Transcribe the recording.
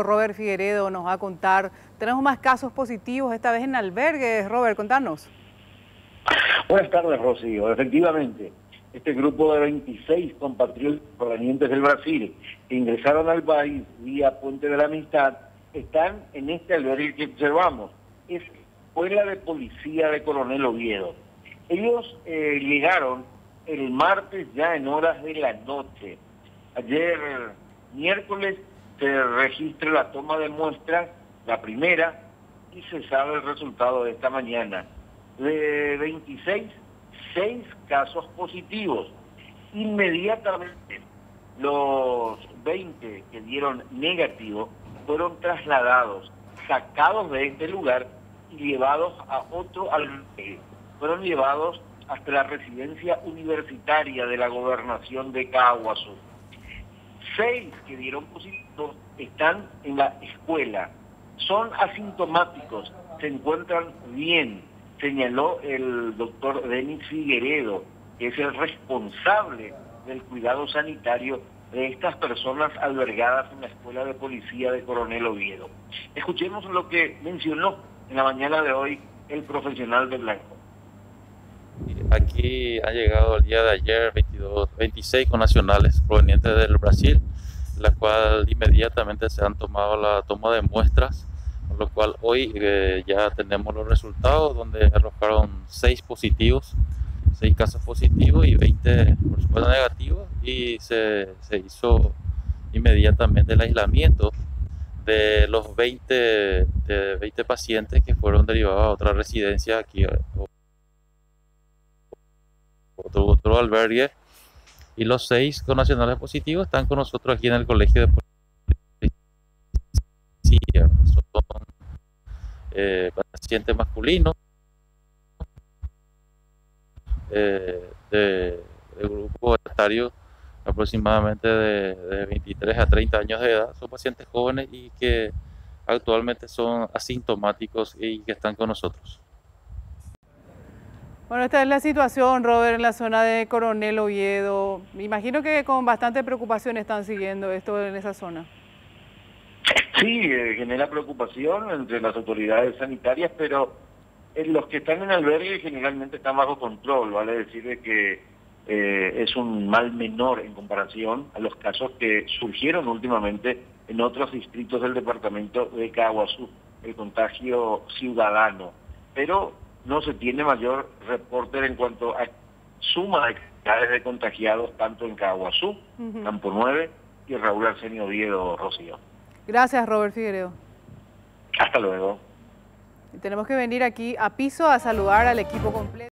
Robert Figueredo nos va a contar. Tenemos más casos positivos, esta vez en albergues. Robert, contanos. Buenas tardes, Rocío. Efectivamente, este grupo de 26 compatriotas provenientes del Brasil que ingresaron al país vía Puente de la Amistad están en este albergue que observamos. Es Escuela de Policía de Coronel Oviedo. Ellos eh, llegaron el martes ya en horas de la noche. Ayer, miércoles, se registra la toma de muestras, la primera, y se sabe el resultado de esta mañana. De 26, 6 casos positivos. Inmediatamente los 20 que dieron negativo fueron trasladados, sacados de este lugar y llevados a otro albergue. Fueron llevados hasta la residencia universitaria de la gobernación de Caguazú seis que dieron positivo están en la escuela. Son asintomáticos, se encuentran bien, señaló el doctor Denis Figueredo, que es el responsable del cuidado sanitario de estas personas albergadas en la Escuela de Policía de Coronel Oviedo. Escuchemos lo que mencionó en la mañana de hoy el profesional de Blanco. Aquí ha llegado el día de ayer 22, 26 nacionales provenientes del Brasil, la cual inmediatamente se han tomado la toma de muestras, con lo cual hoy eh, ya tenemos los resultados donde arrojaron 6 positivos, 6 casos positivos y 20 por supuesto negativos y se, se hizo inmediatamente el aislamiento de los 20, de 20 pacientes que fueron derivados a otra residencia aquí otro, albergue y los seis nacionales positivos están con nosotros aquí en el colegio de policía. Son eh, pacientes masculinos eh, de, grupo etario aproximadamente de, de 23 a 30 años de edad. Son pacientes jóvenes y que actualmente son asintomáticos y que están con nosotros. Bueno, esta es la situación, Robert, en la zona de Coronel Oviedo. Me imagino que con bastante preocupación están siguiendo esto en esa zona. Sí, eh, genera preocupación entre las autoridades sanitarias, pero eh, los que están en albergue generalmente están bajo control, vale decir que eh, es un mal menor en comparación a los casos que surgieron últimamente en otros distritos del departamento de Caguazú, el contagio ciudadano. Pero no se tiene mayor reporte en cuanto a suma de casos de contagiados tanto en Caguazú, Campo 9 y Raúl Arsenio Oviedo Rocío. Gracias, Robert Figueredo. Hasta luego. tenemos que venir aquí a piso a saludar al equipo completo.